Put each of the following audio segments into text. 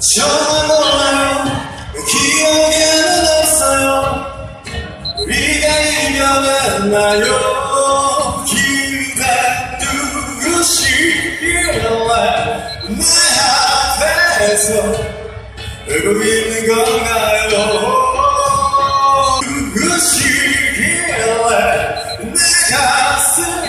정말 몰라요 기억에는 없어요. 우리가 이겨냈나요 기대 누구시길래 내 앞에서 울고 있는 건가요 누구시길래? 내 가슴에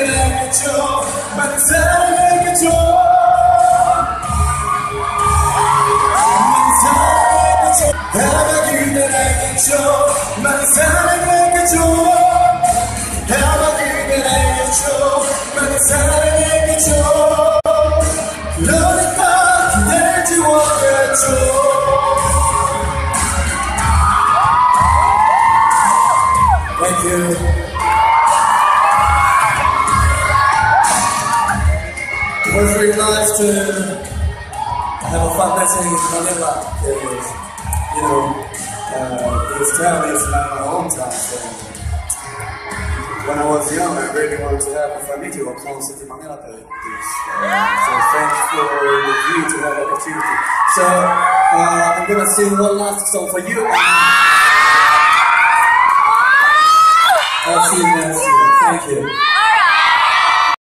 가만히 내겠죠. 넌 사랑했겠죠. 넌 사랑했겠죠 가만히 내겠죠. 넌 사랑 It was very nice to have a fun in Manila because, you know, uh, this town is not my hometown. So when I was young, I really wanted to have a family or close to Manila to this. So thanks for the view to have opportunity. So uh, I'm gonna sing one last song for you. I'll see you next year. Thank you.